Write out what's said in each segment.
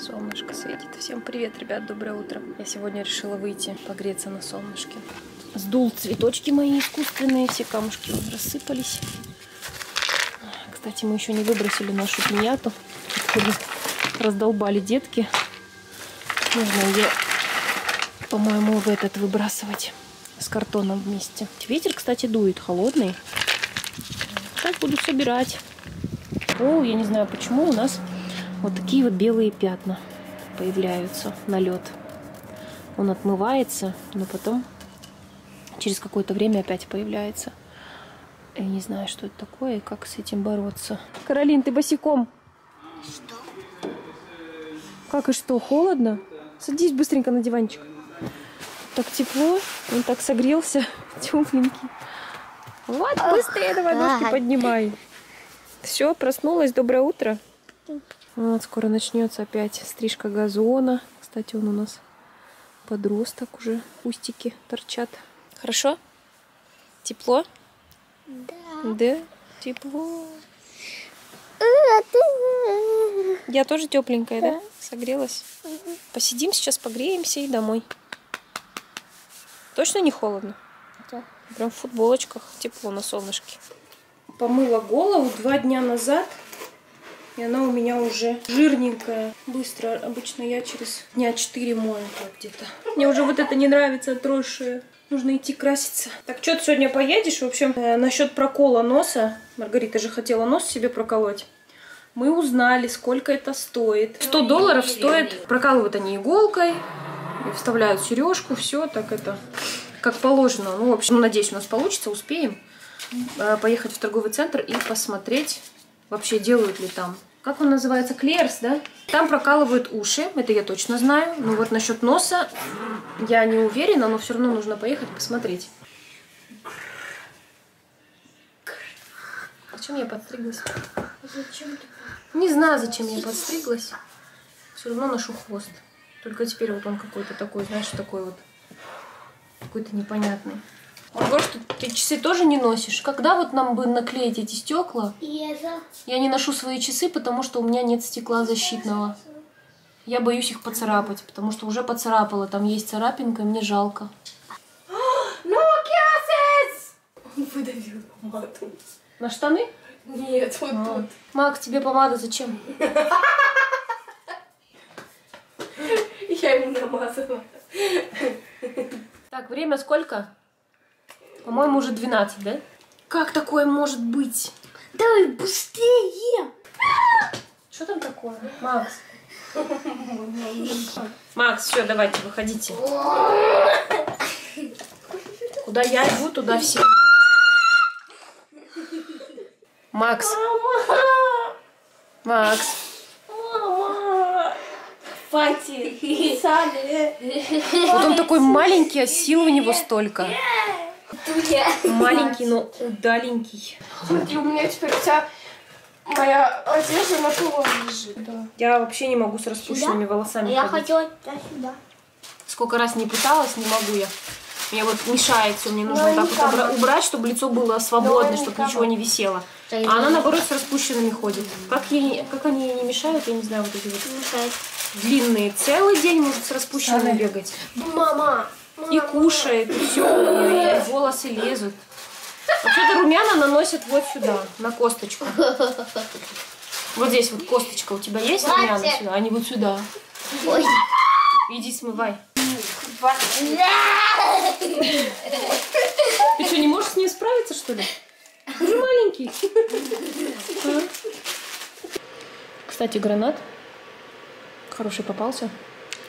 Солнышко светит. Всем привет, ребят, доброе утро. Я сегодня решила выйти погреться на солнышке. Сдул цветочки мои искусственные, все камушки рассыпались. Кстати, мы еще не выбросили нашу пиньяту, раздолбали детки. Нужно ее, по-моему, в этот выбрасывать с картоном вместе. Ветер, кстати, дует холодный. Сейчас буду собирать. О, я не знаю, почему у нас вот такие вот белые пятна появляются на лед. Он отмывается, но потом через какое-то время опять появляется. Я не знаю, что это такое и как с этим бороться. Каролин, ты босиком? Что? Как и что, холодно? Садись быстренько на диванчик. Так тепло, он так согрелся, тепленький. Вот, быстрее давай ножки ай. поднимай. Все, проснулась, доброе утро. Вот, скоро начнется опять стрижка газона. Кстати, он у нас подросток уже, кустики торчат. Хорошо? Тепло? Да. Да, тепло. Ты- Я тоже тепленькая, да? Да. Согрелась. Посидим сейчас, погреемся и домой. Точно не холодно? Да. Прям в футболочках тепло на солнышке. Помыла голову два дня назад. И она у меня уже жирненькая. Быстро. Обычно я через дня 4 мою где-то. Мне уже вот это не нравится, отросшее. Нужно идти краситься. Так, что ты сегодня поедешь? В общем, э, насчет прокола носа. Маргарита же хотела нос себе проколоть. Мы узнали, сколько это стоит. 100 долларов стоит. Прокалывают они иголкой. И вставляют сережку. Все так это как положено. Ну, в общем, ну, надеюсь, у нас получится. Успеем э, поехать в торговый центр и посмотреть, вообще делают ли там. Как он называется? Клерс, да? Там прокалывают уши, это я точно знаю. Но вот насчет носа я не уверена, но все равно нужно поехать посмотреть. Зачем я подстриглась? Зачем ты? Не знаю, зачем я подстриглась. Все равно ношу хвост. Только теперь вот он какой-то такой, знаешь, такой вот какой-то непонятный. Ого, что ты часы тоже не носишь? Когда вот нам бы наклеить эти стекла? Я не ношу свои часы, потому что у меня нет стекла защитного. Я боюсь их поцарапать, потому что уже поцарапала. Там есть царапинка, и мне жалко. No kisses! Он выдавил помаду. На штаны? Нет, вот А. тут. Мак, тебе помада зачем? Я ему намазала. Так, время сколько? По-моему, уже 12, да? Как такое может быть? Давай быстрее! Что там такое? Макс. Макс, все, давайте, выходите. Куда я иду, туда все. Макс. Макс. Хватит! Сами! Вот он такой маленький, а сил у него столько. Дуя. Маленький, но удаленький. Смотри, у меня теперь вся моя одежда на полу лежит. Я вообще не могу с распущенными волосами Я ходить. хотела туда-сюда. Сколько раз не пыталась, не могу я. Мне вот мешает все, мне нужно Ну, так вот убрать, чтобы лицо было свободное, Ну, чтобы ничего не висело. Да, А она, наоборот, с распущенными ходит. Как, ей, как они ей не мешают, я не знаю, вот эти вот мешает. длинные. Целый день может с распущенными бегать. Мама! И кушает, и все, и волосы лезут. Вообще-то румяна наносят вот сюда, на косточку. Вот здесь вот косточка у тебя есть румяна сюда, они вот сюда. Ой. Иди смывай. Ты что, не можешь с ней справиться, что ли? Ты же маленький. А? Кстати, гранат хороший попался.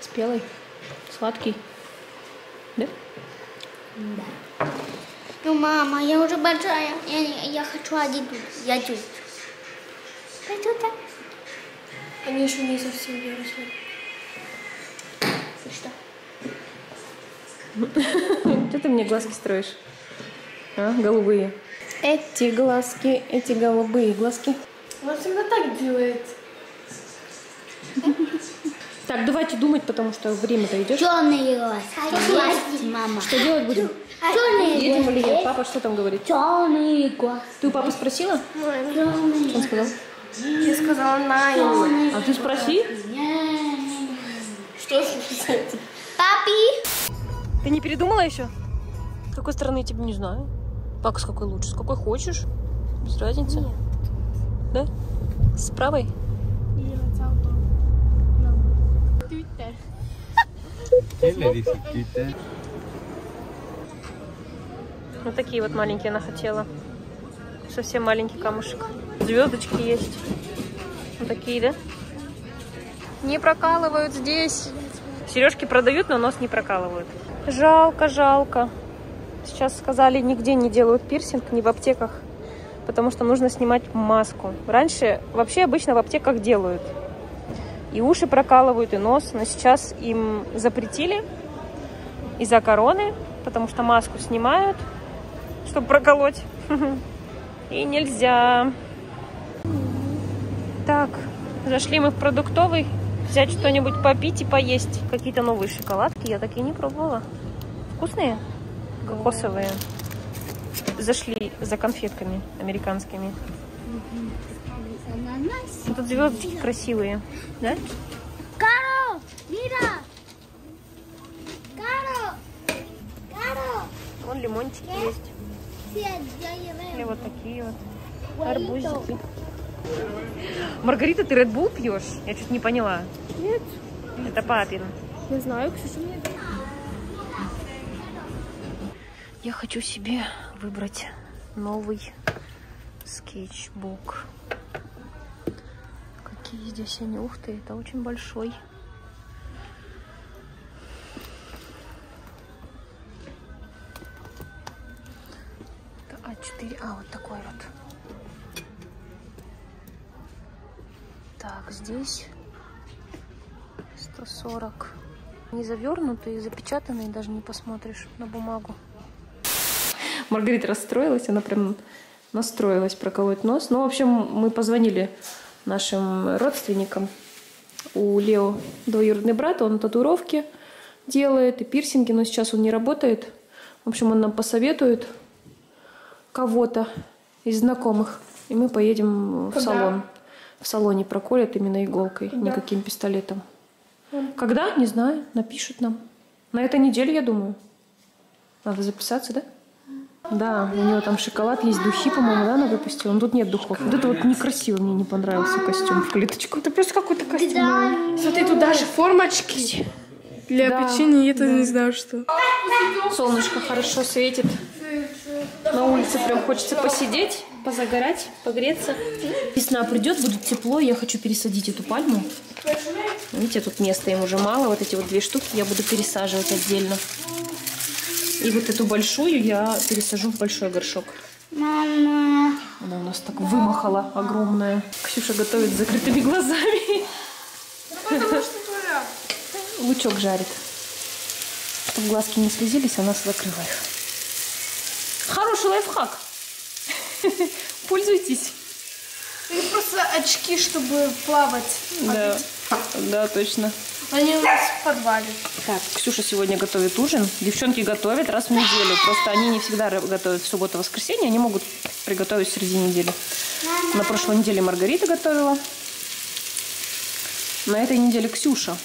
Спелый, сладкий. Да? Ну, мама, я уже большая. Я, я хочу один. Я тут. Хочу так. Они еще не совсем выросли. И что? Что ты мне глазки строишь? А, голубые. Эти глазки, эти голубые глазки. Он всегда так делает. Так, давайте думать, потому что время-то идет. Черные глазки. Мама. Что делать будем? Черные Едем или нет? Папа что там говорит? Черные глазки. Ты у папы спросила? Черные. Что он сказал? Я сказала Найн. А ты спроси. Yeah. Папи! Ты не передумала еще? С какой стороны я тебе не знаю. Пак, с какой лучше? С какой хочешь? Без разницы. Да? С правой? ¿Quién le dice Twitter? Вот такие вот маленькие она хотела. Совсем маленький камушек. Звездочки есть. Вот такие, да? Не прокалывают здесь. Сережки продают, но нос не прокалывают. Жалко, жалко. Сейчас сказали, нигде не делают пирсинг, ни в аптеках. Потому что нужно снимать маску. Раньше вообще обычно в аптеках делают. И уши прокалывают, и нос. Но сейчас им запретили из-за короны, потому что маску снимают, чтобы проколоть. И нельзя. Так, зашли мы в продуктовый, взять что-нибудь попить и поесть. Какие-то новые шоколадки, я такие не пробовала. Вкусные? Кокосовые. Зашли за конфетками американскими. Ну, Тут звездочки красивые, да? Каро! Мира! Каро! Каро! Вон лимончики есть. Я не Или вот такие вот. Арбузики. Маргарита, ты Red Bull пьешь? Я чуть не поняла. Нет, Это папин. не знаю, Ксюша мне Я хочу себе выбрать новый скетчбук. Какие здесь они? Ух ты, это очень большой. Это А4, а вот такой вот. Так, здесь 140. Не завернутый, запечатанный, даже не посмотришь на бумагу. Маргарита расстроилась, она прям настроилась проколоть нос. Ну, в общем, мы позвонили нашим родственникам. У Лео двоюродный брат, он татуировки делает и пирсинги, но сейчас он не работает. В общем, он нам посоветует кого-то из знакомых. И мы поедем в Когда? салон. В салоне проколят именно иголкой, Когда? никаким пистолетом. Когда? Не знаю. Напишут нам. На этой неделе, я думаю. Надо записаться, да? Да, у него там шоколад есть, духи, по-моему, да, она выпустила. Но тут нет духов. Вот это вот некрасиво, мне не понравился костюм в клеточку. Это просто какой-то костюм. Смотри, тут даже формочки для Да. печенья, это не знаю что. Солнышко хорошо светит. На улице прям хочется посидеть, позагорать, погреться. Весна придет, будет тепло, я хочу пересадить эту пальму. Видите, тут места им уже мало. Вот эти вот две штуки я буду пересаживать отдельно. И вот эту большую я пересажу в большой горшок. Мама. Она у нас так вымахала, огромная. Ксюша готовит с закрытыми глазами. Лучок жарит. Чтобы глазки не слезились, она закрыла их. Хороший лайфхак. Пользуйтесь. Это просто очки, чтобы плавать. Да, да, точно. Они у нас в подвале. Так, Ксюша сегодня готовит ужин. Девчонки готовят раз в неделю. Просто они не всегда готовят в субботу-воскресенье. Они могут приготовить среди недели. На прошлой неделе Маргарита готовила. На этой неделе Ксюша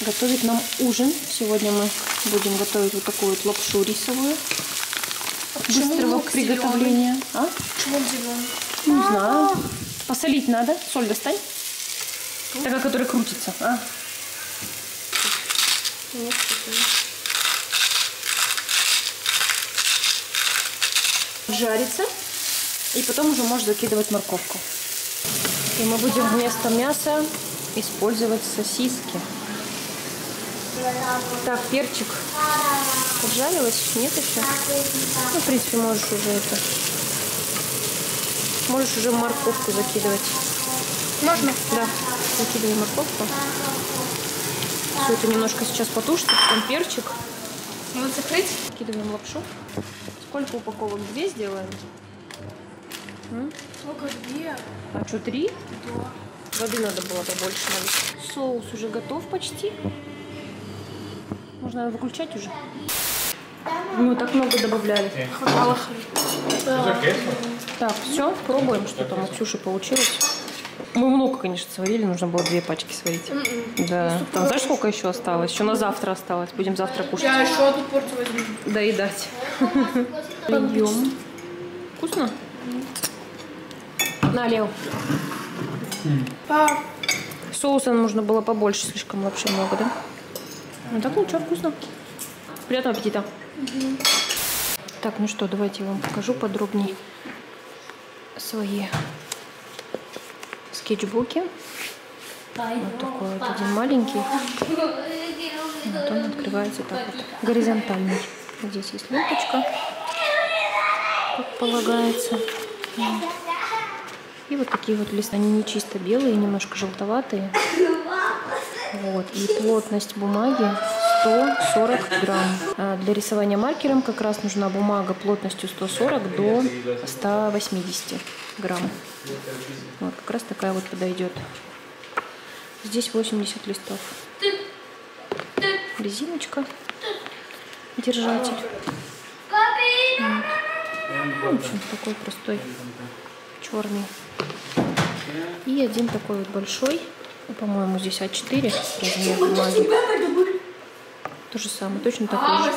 готовит нам ужин. Сегодня мы будем готовить вот такую вот лапшу рисовую. Быстрого лук приготовления. А? Почему он зеленый? Не знаю. Посолить надо. Соль достань. Такая, которая крутится. А? Жарится. И потом уже можно закидывать морковку. И мы будем вместо мяса использовать сосиски. Так, перчик. Поджарилась? Нет еще? Ну, в принципе, можешь уже это... Можешь уже морковку закидывать. Можно? Да, закидываем морковку. Все это немножко сейчас потушится, потом перчик. Надо закрыть? Закидываем лапшу. Сколько упаковок? Две сделаем? Сколько две? А что, три? Воды надо было побольше налить. Соус уже готов почти. Можно выключать уже. Мы так много добавляли. Хватало Так, все, пробуем, что там у Ксюши получилось. Мы много, конечно, сварили, нужно было две пачки сварить. Да. Там знаешь, сколько еще осталось? Еще на завтра осталось. Будем завтра кушать. Я еще одну порцию возьму. Доедать. Пойдем. Вкусно? На, Лев. Соуса нужно было побольше, слишком вообще много, да? Ну так ничего, вкусно. Приятного аппетита. Так, ну что, давайте я вам покажу подробнее свои скетчбуки. Вот такой вот один маленький. Вот он открывается так вот, горизонтальный. Здесь есть ленточка, как полагается. И вот такие вот листы. Они не чисто белые, немножко желтоватые. Вот. И плотность бумаги 140 грамм. А для рисования маркером как раз нужна бумага плотностью 140 до 180 грамм. Вот, как раз такая вот подойдет. Здесь 80 листов. Резиночка. Держатель. Вот. Ну, В общем, такой простой черный. И один такой вот большой. По-моему, здесь А4 размер бумаги. То же самое, точно такой же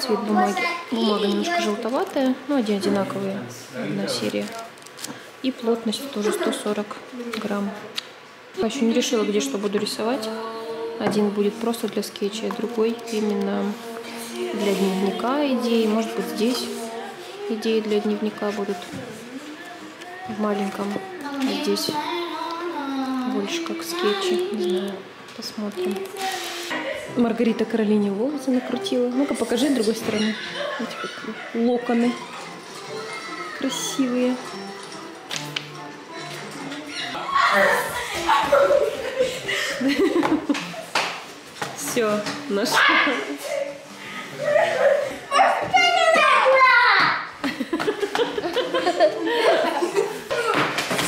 цвет бумаги. Бумага немножко желтоватая, но они одинаковые, одна серия. И плотность тоже 140 грамм. Я еще не решила, где что буду рисовать. Один будет просто для скетча, а другой именно для дневника идеи. Может быть, здесь идеи для дневника будут в маленьком. А здесь больше как скетчи. Не знаю, посмотрим. Маргарита Каролине волосы накрутила. Ну-ка, покажи с другой стороны. Эти как локоны. Красивые. Все, нашла.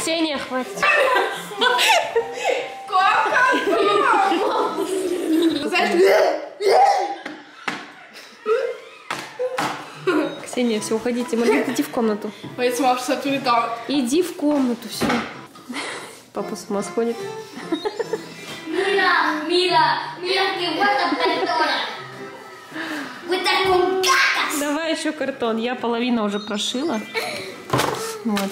Ксения, хватит. Ксения, все, уходите. Маргарита, иди в комнату. Machst du natürlich da. Иди в комнату, все. Папа с ума сходит. Mira, mira, mira qué buena persona. Cuenta con cacas. Давай еще картон. Я половина уже прошила. Вот.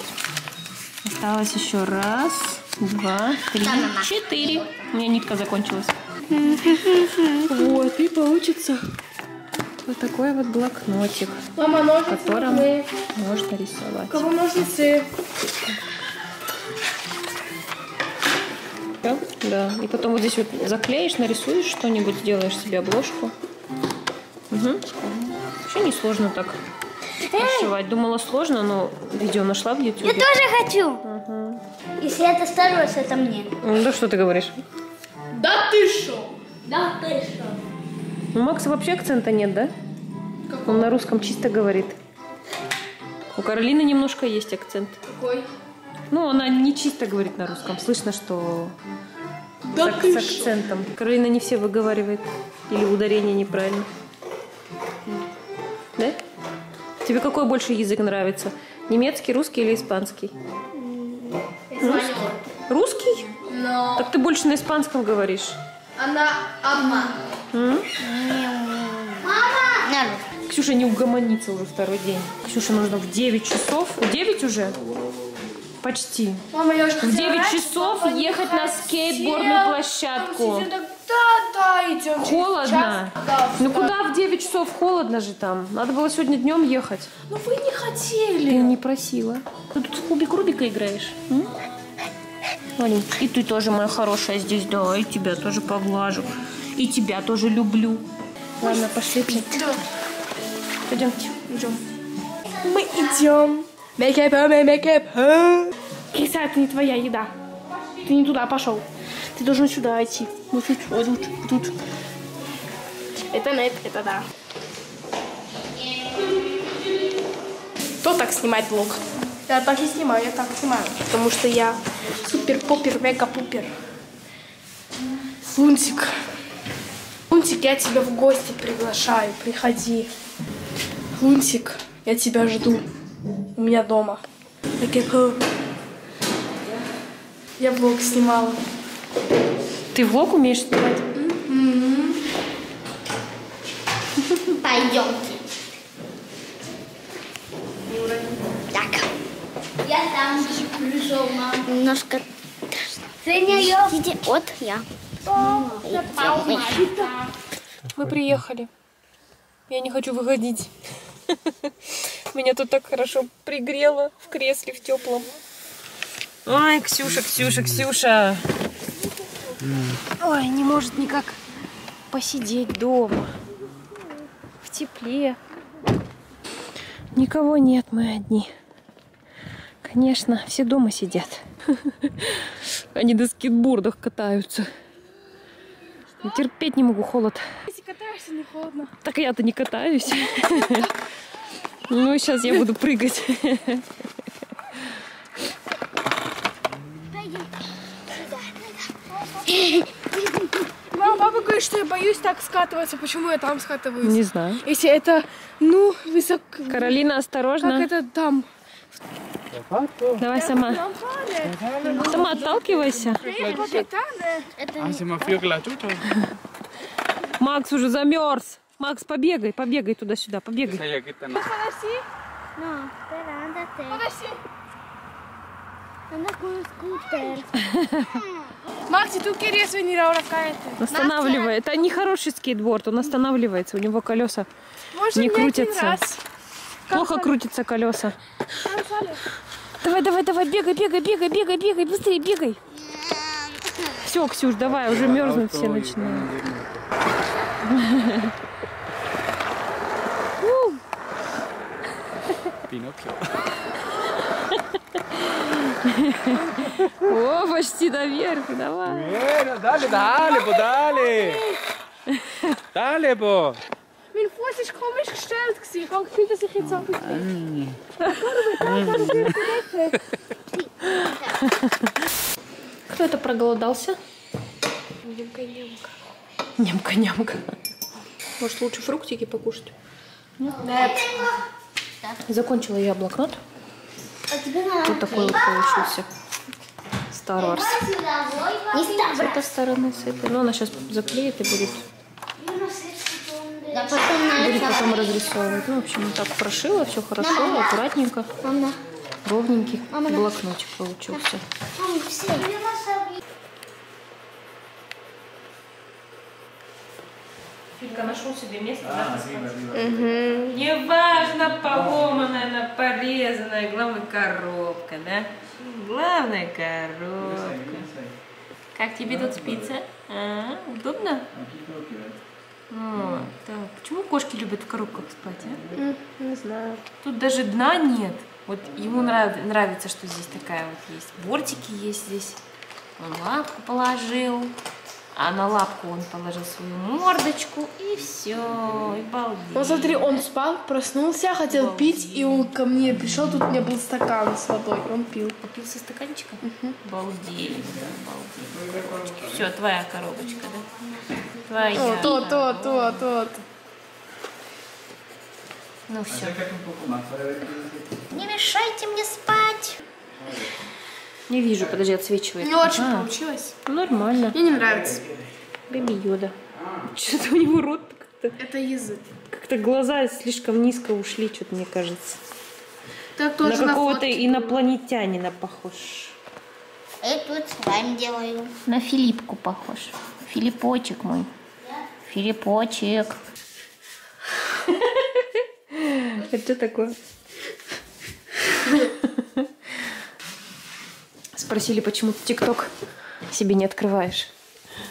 Осталось еще раз, два, три, четыре. У меня нитка закончилась. Вот, и получится вот такой вот блокнотик, Мама, в ножницы. котором мы. можно рисовать. Кого ножницы? Всё? Да. И потом вот здесь вот заклеишь, нарисуешь что-нибудь, сделаешь себе обложку. Угу. Вообще не сложно так рисовать. Думала сложно, но видео нашла в Я YouTube. тоже хочу. Если это старость, это мне. Ну, Да что ты говоришь? Да ты шо? Да, ты что? У Макса вообще акцента нет, да? Он на русском чисто говорит. У Каролины немножко есть акцент. Какой? Ну, она не чисто говорит на русском. Слышно, что Да с, ты с шо? акцентом. Каролина не все выговаривает. Или ударение неправильно. Да? Тебе какой больше язык нравится? Немецкий, русский или испанский? Русский? Русский? Но Так ты больше на испанском говоришь. она обман. М? На Ксюша не угомонится уже второй день. Ксюше нужно в 9 часов. 9 уже? Почти. Мама, я уже В 9 часов ехать на скейтбордную площадку. Да, да, идем. Холодно. час. Да, Ну да. куда в 9 часов? Холодно же там. Надо было сегодня днем ехать. Ну вы не Ты хотели. не просила. Ты тут в кубик Рубика играешь? м? Олень, и ты тоже моя хорошая здесь, да, и тебя тоже поглажу. И тебя тоже люблю. Ладно, пошлите. Пойдемте. Идем. Мы идем. Make up, make. Киса, это не твоя еда. Ты не туда пошел. Ты должен сюда идти. Вот тут, вот тут, вот тут. Это нет, это да. Кто так снимает влог? Я так и снимаю, я так снимаю. Потому что я супер-пупер, мега-пупер. Лунтик. Лунтик, я тебя в гости приглашаю. Приходи. Лунтик, я тебя жду. У меня дома. Poo. Я влог снимала. Ты влог умеешь снимать? Пойдемте. Так. Я там. Немножко. Видите, вот я. Мы приехали. Я не хочу выходить. Меня тут так хорошо пригрело в кресле в теплом. Ой, Ксюша, Ксюша, Ксюша. Ой, не может никак посидеть дома. В тепле. Никого нет, мы одни. Конечно, все дома сидят. Они на скейтбордах катаются. Терпеть не могу холод. Если катаешься, не холодно. Так я-то не катаюсь. Ну, сейчас я буду прыгать. Мама, папа говорит, что я боюсь так скатываться. Почему я там скатываюсь? Не знаю. Если это, ну, высоко... Каролина, Как осторожно. это там? Давай сама. Сама отталкивайся. Макс уже замерз. Макс, побегай, побегай туда-сюда, побегай. Макси, venir ahora, cállate. Останавливает. Это не хороший скейтборд, он останавливается, у него колеса не крутятся. раз? Плохо крутятся колеса. Давай, давай, давай, бегай, бегай, бегай, бегай, бегай, быстрее бегай. Все, Ксюш, давай, уже мерзнуть все начинают. О, почти наверх, давай. Bueno, dale, dale, pues dale. Komisch gestellt. gewesen. Ich habe das Gefühl, dass ich jetzt abgehe. Кто это проголодался? Немка-немка. Нямка-нямка. Может, лучше фруктики покушать? Нет. Закончила я блокнот. А тебе надо Вот такой вот получился. Star Wars. Не С этой стороны, с этой. Ну, она сейчас заклеит и будет, потом будет потом разрисовывать. Ну, в общем, так прошила, все хорошо, аккуратненько, Мама, ровненький Мама, блокнотик получился. мама. Филька нашел себе место, да? Неважно, поломанная, она порезанная, главное коробка, да? Главная коробка. Как тебе тут спится? А, удобно? А, так. Почему кошки любят в коробках спать, а? Не знаю. Тут даже дна нет. Вот ему нрав- нравится, что здесь такая вот есть. Бортики есть здесь. Он лапку положил. А на лапку он положил свою мордочку. И все. И балдеет. Вот смотри, он спал, проснулся, хотел пить, и он ко мне пришел, тут у меня был стакан с водой, он пил. Попил со стаканчика? Балдеет, да, балдеет. Все, твоя коробочка, да? Твоя. О, тот, тот, тот, тот. Ну все. Не мешайте мне спать. Не вижу, подожди, отсвечивает. Не очень А, получилось. Нормально. Мне не нравится. Бэби Йода. Что-то у него рот как-то... Это язык. Как-то глаза слишком низко ушли, что-то мне кажется. Так на тоже на какого-то инопланетянина похож. Я тут слайм делаю. На Филиппку похож. Филиппочек мой. Филиппочек. Это что такое? Спросили, почему ты ТикТок себе не открываешь.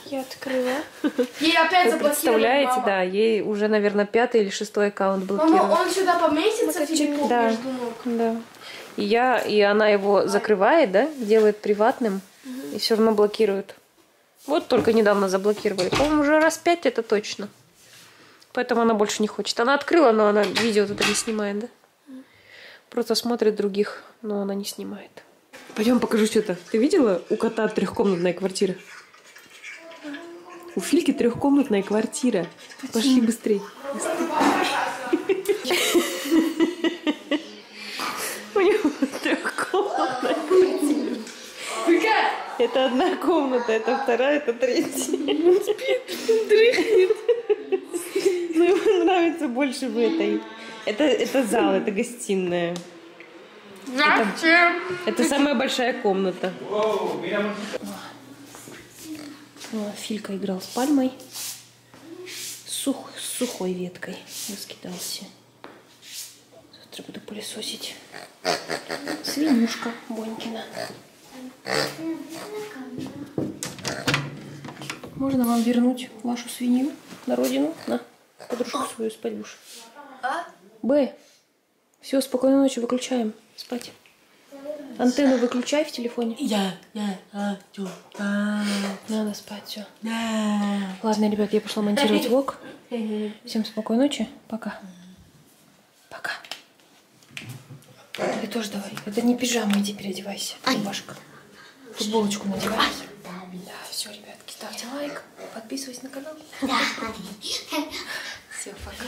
Я открыла. Ей опять Вы представляете, мама. да, ей уже, наверное, пятый или шестой аккаунт Мама, блокирован. он сюда поместится, Филиппов, Да. между ног? Да. И я, и она его закрывает, да, делает приватным, и все равно блокирует. Вот только недавно заблокировали. По-моему, уже раз пять это точно. Поэтому она больше не хочет. Она открыла, но она видео туда не снимает, да? Просто смотрит других, но она не снимает. Пойдем покажу что-то. Ты видела у кота трехкомнатная квартира? У Фильки трехкомнатная квартира. Пошли быстрее. У него трехкомнатная Это одна комната, это вторая, это третья. Но ему нравится больше в этой. Это, это зал, это гостиная. Зачем? Это самая большая комната. Ну, Филька играл с пальмой. С, сух- с сухой веткой раскидался. Завтра буду пылесосить. Свинюшка Бонькина. Можно вам вернуть вашу свинью на родину? На, подружку свою спать будешь. Б. Все, спокойной ночи, выключаем. Спать. Антенну выключай в телефоне. Я, я, а, чё, а, Надо спать, все. Ладно, ребят, я пошла монтировать влог. Всем спокойной ночи. Пока. Пока. Ты тоже давай. Это не пижама, иди переодевайся. Рубашка. Футболочку надевай. Да, все, ребятки, ставьте лайк, подписывайтесь на канал. Все, пока.